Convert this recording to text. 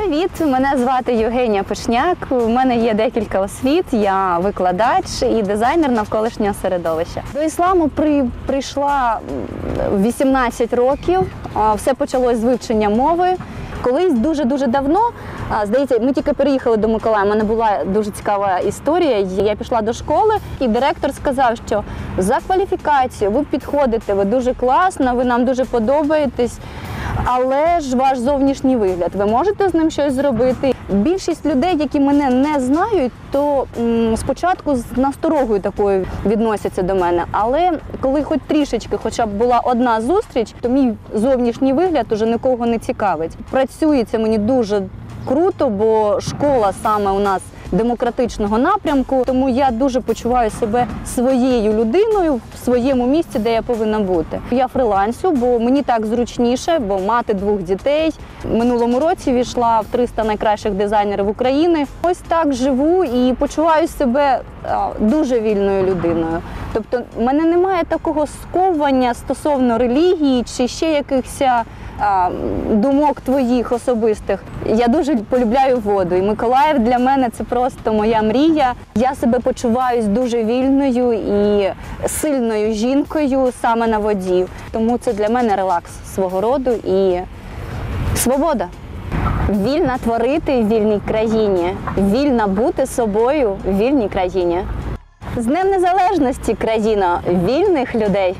Привіт! Мене звати Євгенія Пишняк. У мене є декілька освіт. Я викладач і дизайнер навколишнього середовища. До ісламу при, прийшла 18 років. Все почалось з вивчення мови. Колись дуже дуже давно, здається, ми тільки переїхали до Миколая. У мене була дуже цікава історія. Я пішла до школи, і директор сказав, що за кваліфікацію ви підходите, ви дуже класно, ви нам дуже подобаєтесь. Але ж ваш зовнішній вигляд, ви можете з ним щось зробити. Більшість людей, які мене не знають, то спочатку з насторогою такою відносяться до мене. Але коли хоч трішечки, хоча б була одна зустріч, то мій зовнішній вигляд уже нікого не цікавить. Працюється мені дуже круто, бо школа саме у нас демократичного напрямку. Тому я дуже почуваю себе своєю людиною в своєму місці, де я повинна бути. Я фрилансю, бо мені так зручніше, бо мати двох дітей. Минулому році війшла в 300 найкращих дизайнерів України. Ось так живу і почуваю себе дуже вільною людиною. Тобто, в мене немає такого сковування стосовно релігії чи ще якихось думок твоїх особистих. Я дуже полюбляю воду, і Миколаїв для мене це просто моя мрія. Я себе почуваюсь дуже вільною і сильною жінкою саме на воді. Тому це для мене релакс свого роду і свобода. Вільна творити в вільній країні, вільна бути собою в вільній країні. З Днем Незалежності країна вільних людей.